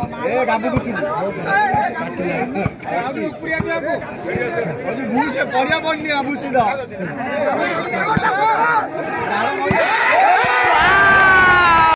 ए गाबी बिकिन आबी उपरिया को अजी भू से पड़िया बणनी आबू सीधा